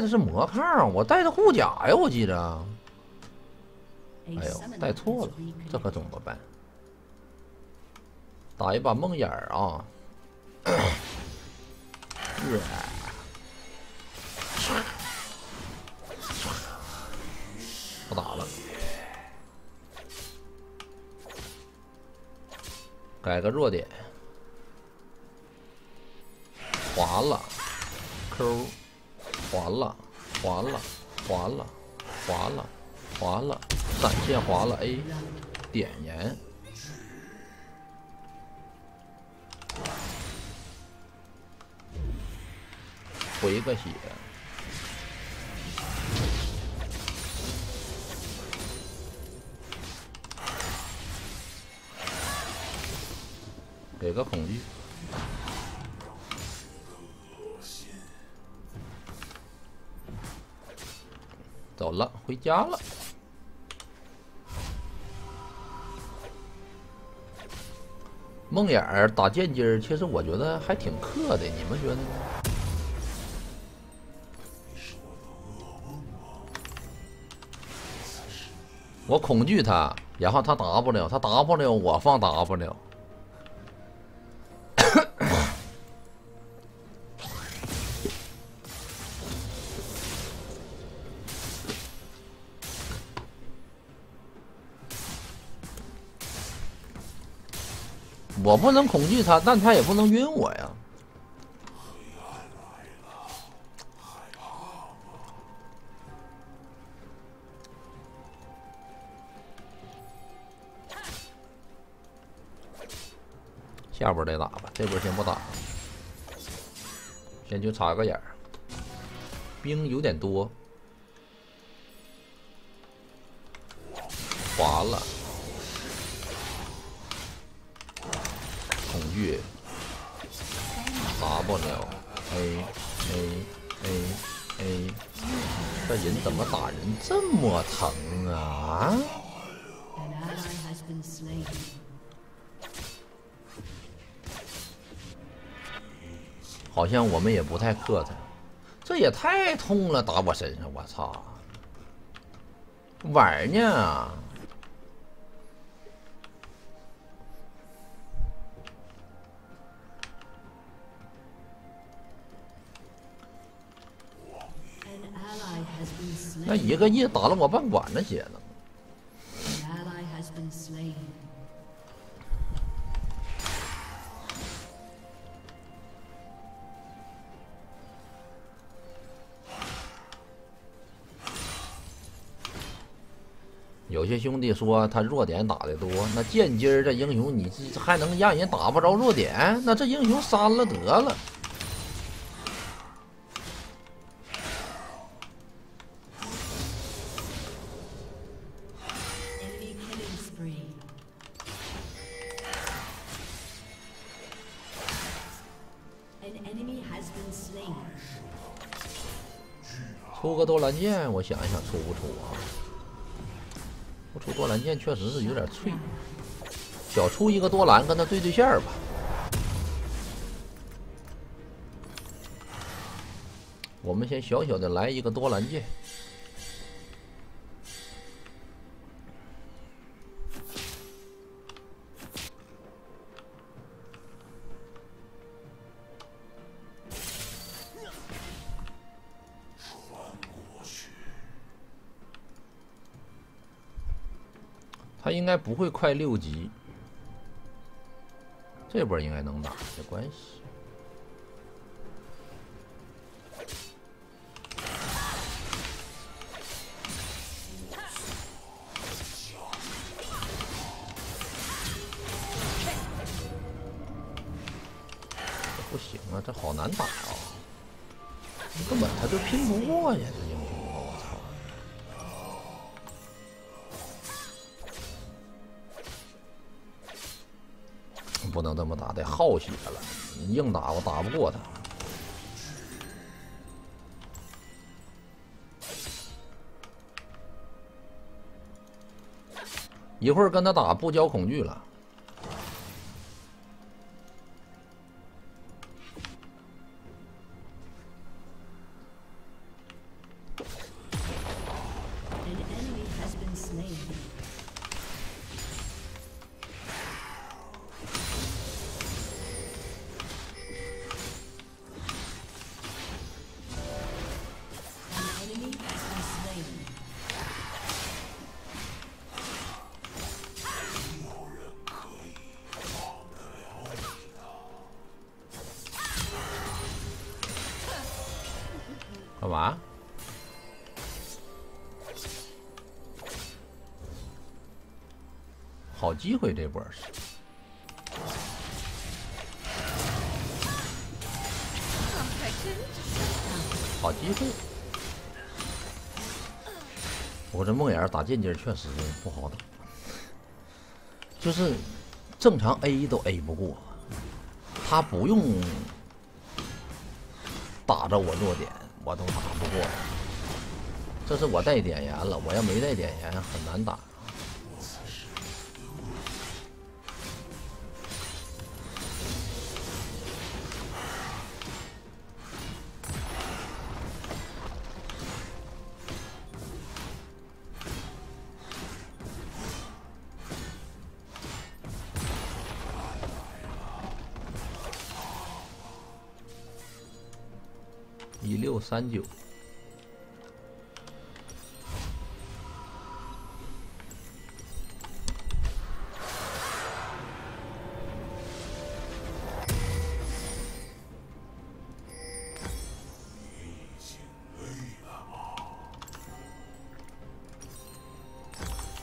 带的是魔抗，我带的护甲呀，我记着。哎呦，带错了，这可怎么办？打一把梦魇啊！不打了，改个弱点，划了，Q，划了，划了，划了，划了，划了。闪现划了 A，点燃，回个血，给个恐惧，走了，回家了。梦魇打剑姬，其实我觉得还挺克的，你们觉得呢？我恐惧他，然后他 W，他 W，我放 W。我不能恐惧他，但他也不能晕我呀。下波再打吧，这波先不打，先去插个眼儿。兵有点多，完了。这人怎么打人这么疼啊？好像我们也不太克他，这也太痛了，打我身上，我操！玩呢？那一个亿打了我半管子血呢。有些兄弟说他弱点打的多，那剑姬儿这英雄，你还能让人打不着弱点？那这英雄删了得了。出个多兰剑，我想一想，出不出啊？不出多兰剑确实是有点脆，小出一个多兰跟他对对线吧。我们先小小的来一个多兰剑。该不会快六级，这波应该能打，没关系。不行啊，这好难打啊！根本他就拼不过呀，这耗血了。你硬打我打不过他。一会儿跟他打不交恐惧了。机会，这波是。好机会。我这梦魇打剑姬确实不好打，就是正常 A 都 A 不过，他不用打着我弱点。我都打不过，这是我带点烟了。我要没带点烟，很难打。三九，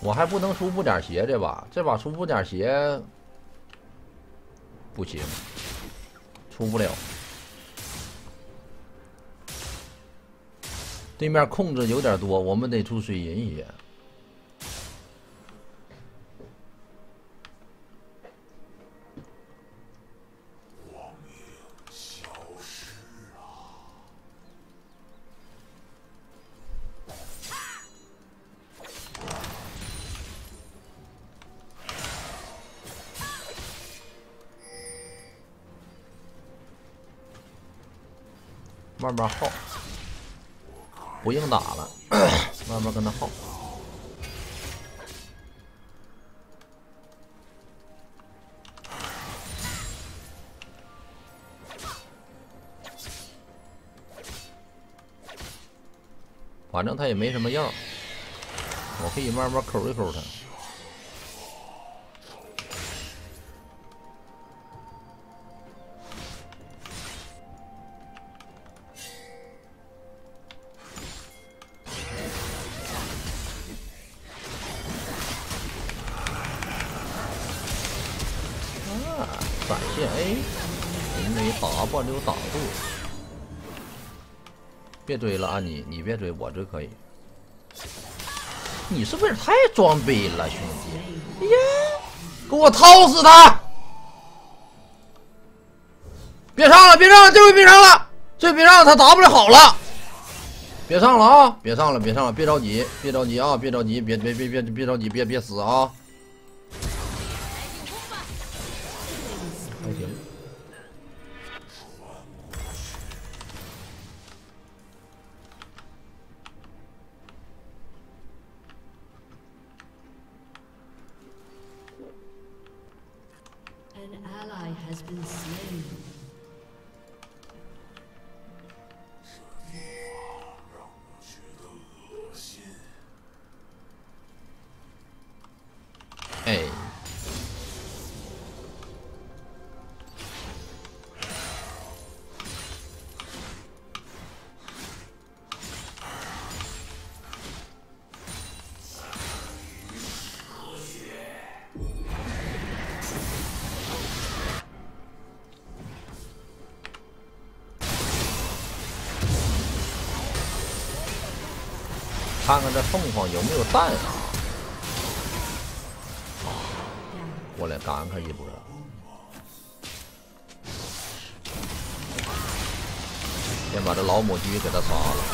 我还不能出布点鞋这把，这把出布点鞋不行，出不了。对面控制有点多，我们得出水银鞋。慢慢耗。不硬打了，慢慢跟他耗。反正他也没什么药，我可以慢慢抠一抠他。别追了啊！你你别追，我追可以。你是不是太装逼了，兄弟？哎呀，给我掏死他！别上了，别上了，这回别上了，这回别上了，他 W 好了。别上了啊！别上了，别上了，别着急，别着急啊！别着急，别别别别别着急，别别死啊！看看这凤凰有没有蛋啊！过来干他一波，先把这老母鸡给他杀了。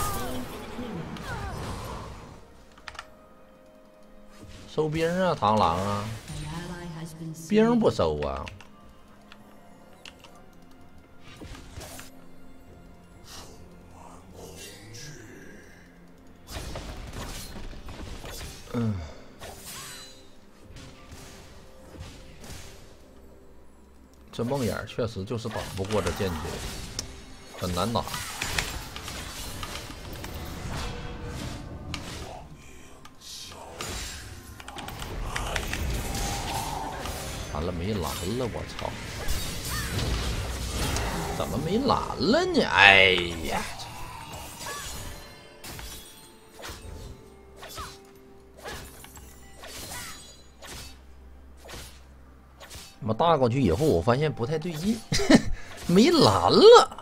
收兵啊，螳螂啊！兵不收啊！这梦魇确实就是打不过这剑姬，很难打。完了，没蓝了，我操！怎么没蓝了呢？哎呀！拉过去以后，我发现不太对劲，没蓝了。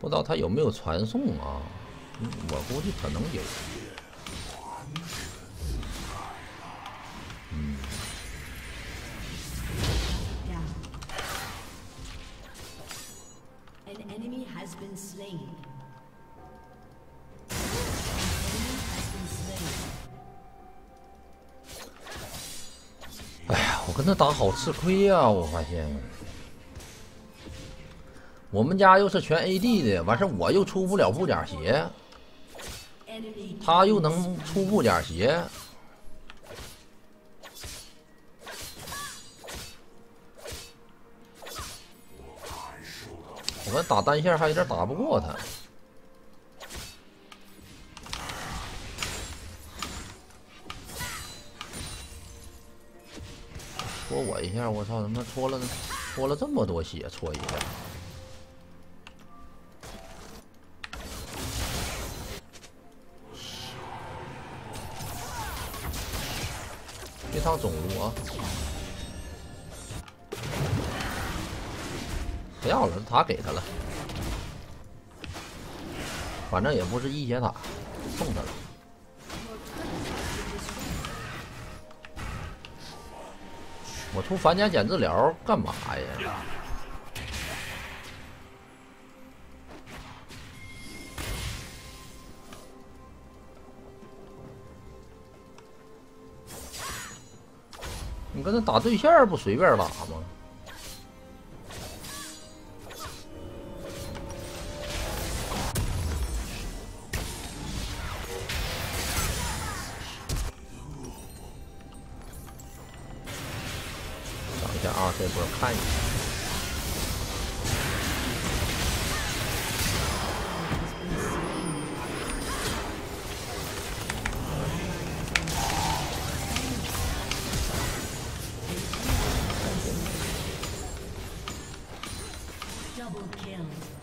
不知道他有没有传送啊？我估计可能有。嗯。哎呀，我跟他打好吃亏呀！我发现。我们家又是全 AD 的，完事我又出不了布甲鞋，他又能出布甲鞋，我们打单线还有点打不过他。戳我一下，我操他妈戳了戳了这么多血，戳一下。上中路啊！不要了，塔给他了，反正也不是一血塔，送他了。我出凡家减治疗干嘛呀？你跟他打对线不随便打吗？Double kill.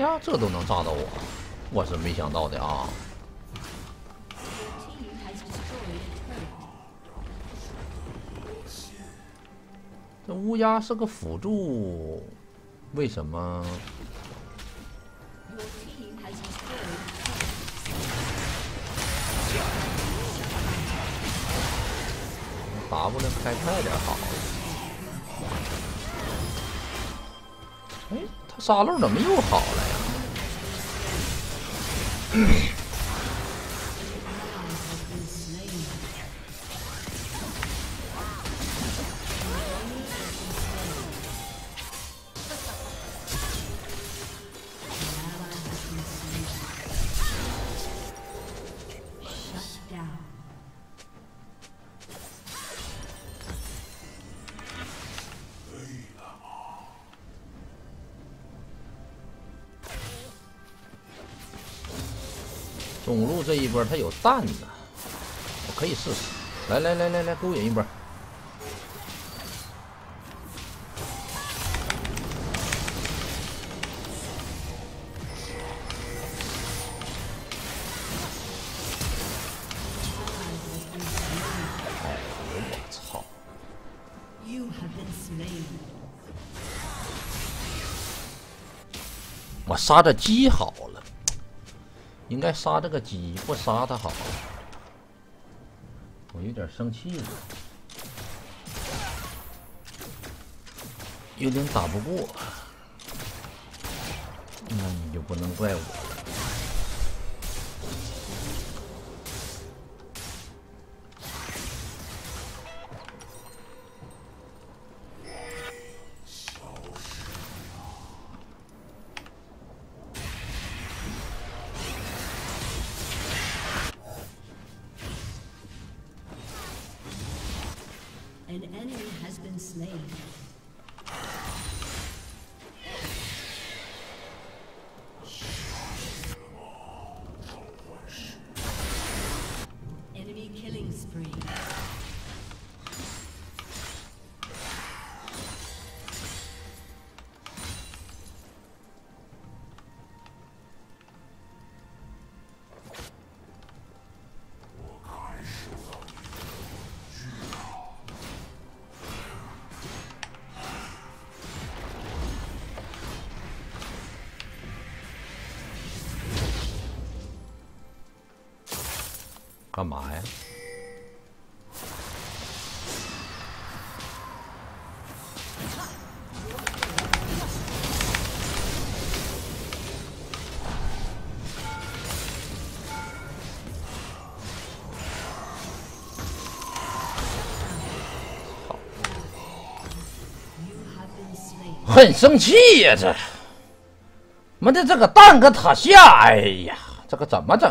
呀，这都能炸到我，我是没想到的啊！这乌鸦是个辅助，为什么？W 开快点好。哎。他沙漏怎么又好了 Mm-hmm. 波他有蛋呢，我可以试试。来来来来来，勾引一波。我杀的鸡好了，应该杀这个鸡，不杀它好。我有点生气了，有点打不过，那你就不能怪我。slain. 干嘛呀？很生气呀！这妈的，这个蛋搁塔下，哎呀，这个怎么整？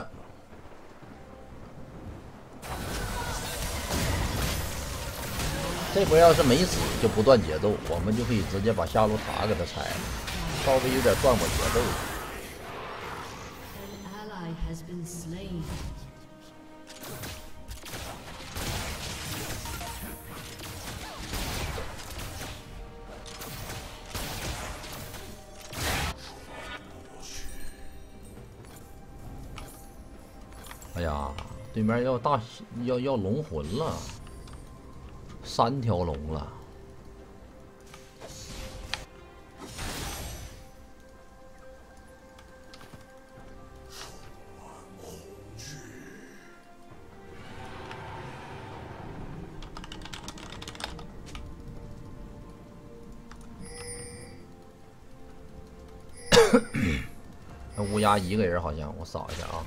波要是没死，就不断节奏，我们就可以直接把下路塔给他拆了，稍微有点断我节奏。哎呀，对面要大要要龙魂了。三条龙了，那乌鸦一个人好像，我扫一下啊。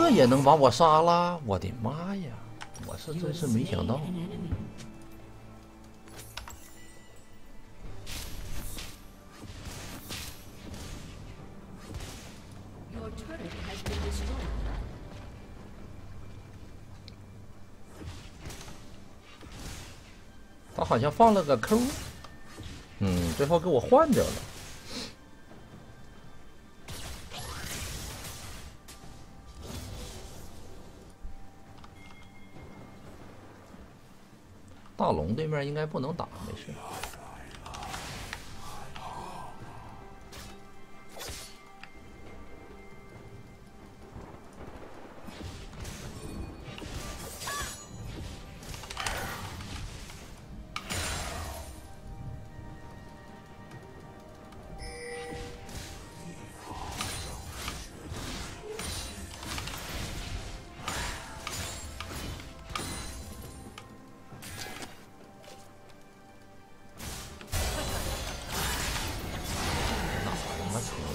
这也能把我杀了！我的妈呀！我是真是没想到。他好像放了个 Q，嗯，最后给我换掉了。龙对面应该不能打，没事。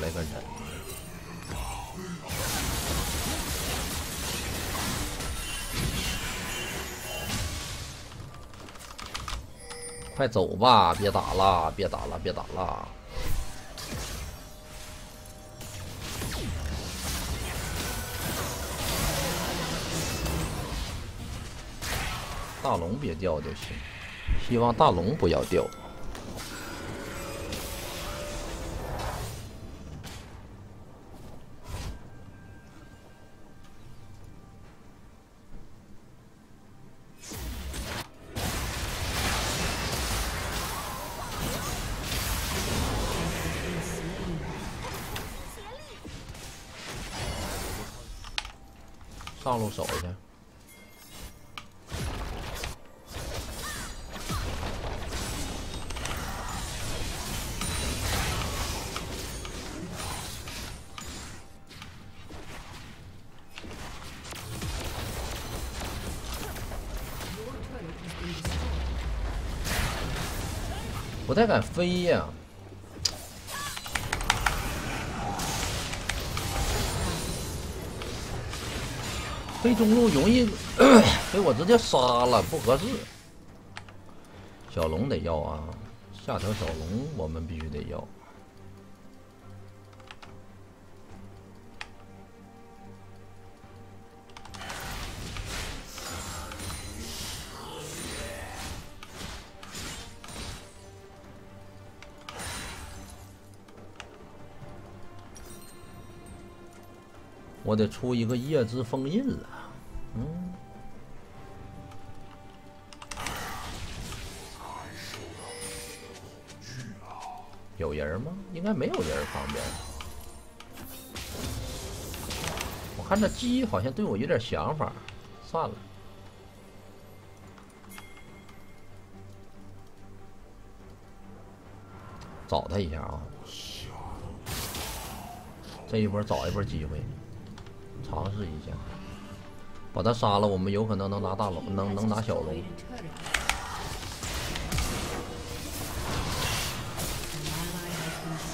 来个人？快走吧，别打了，别打了，别打了。大龙别掉就行，希望大龙不要掉。上路守去。不太敢飞呀，飞中路容易 被我直接杀了，不合适。小龙得要啊，下条小龙我们必须得要。我得出一个夜之封印了，嗯，有人吗？应该没有人旁边。我看这鸡好像对我有点想法，算了，找他一下啊！这一波找一波机会。尝试一下，把他杀了，我们有可能能拿大龙，能能拿小龙。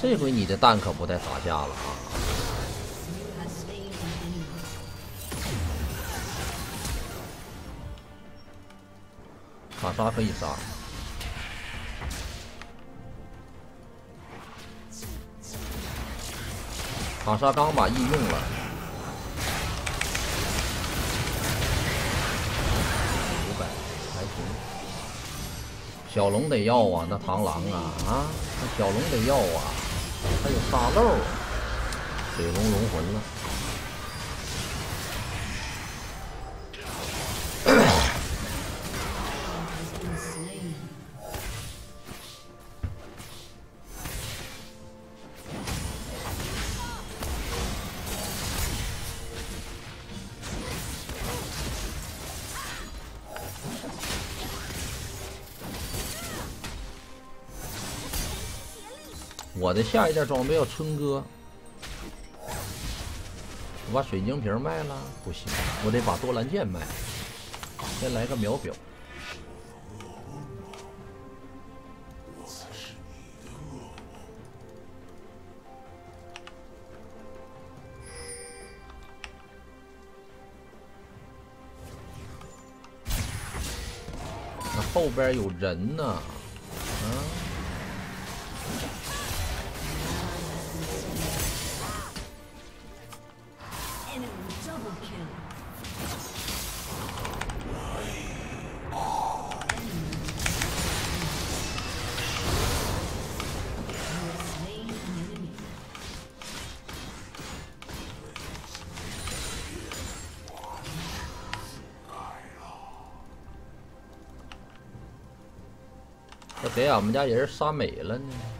这回你的蛋可不带砸下了啊！卡莎可以杀，卡莎刚把 E 用了。小龙得要啊，那螳螂啊啊，那小龙得要啊，还有沙漏，水龙龙魂了。我的下一件装备要春哥，我把水晶瓶卖了不行，我得把多兰剑卖。先来个秒表。那后边有人呢，给俺们家人杀没了呢。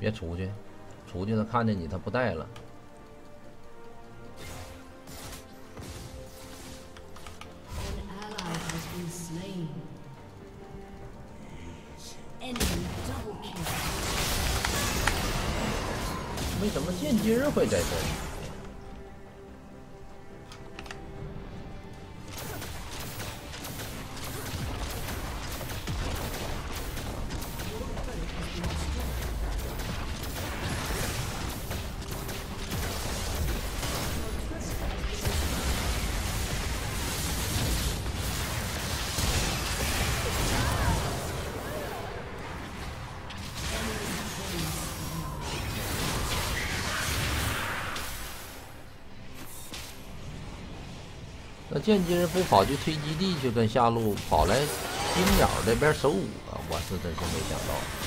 别出去，出去他看见你他不带了。为什么剑姬会在这那剑姬不跑去推基地去，跟下路跑来冰鸟这边守五啊！我是真是没想到。